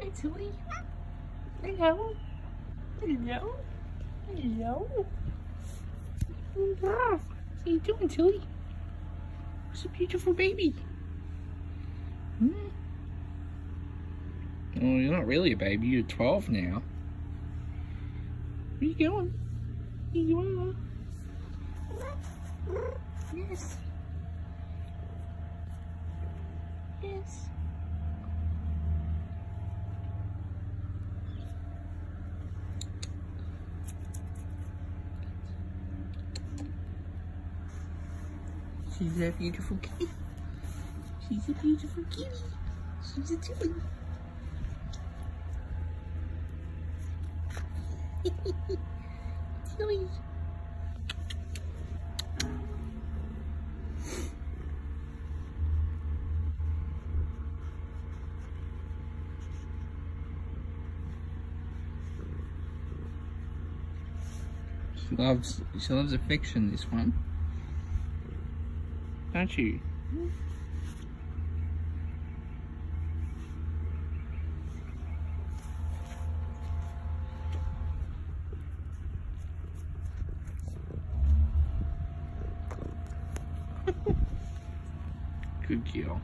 Tilly. Hello. Hello. Hello. How are you doing, Tilly? What's a beautiful baby. Hmm? Oh, you're not really a baby. You're 12 now. Where you going? Where you going? Yes. Yes. She's a beautiful kitty. She's a beautiful kitty. She's a Tilly. Tilly. She loves she loves affection this one. Don't you? Good girl.